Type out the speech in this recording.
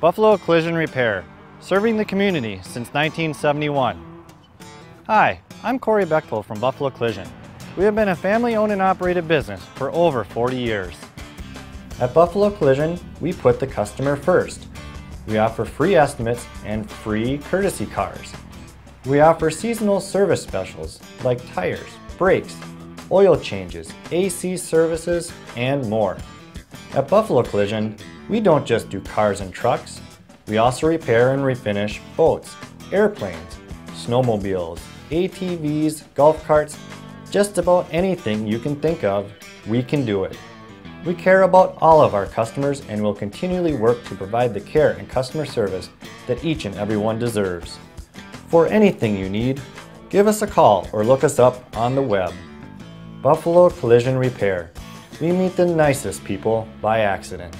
Buffalo Collision Repair, serving the community since 1971. Hi, I'm Corey Bechtel from Buffalo Collision. We have been a family-owned and operated business for over 40 years. At Buffalo Collision, we put the customer first. We offer free estimates and free courtesy cars. We offer seasonal service specials like tires, brakes, oil changes, AC services, and more. At Buffalo Collision, we don't just do cars and trucks. We also repair and refinish boats, airplanes, snowmobiles, ATVs, golf carts, just about anything you can think of, we can do it. We care about all of our customers and will continually work to provide the care and customer service that each and every one deserves. For anything you need, give us a call or look us up on the web. Buffalo Collision Repair. We meet the nicest people by accident.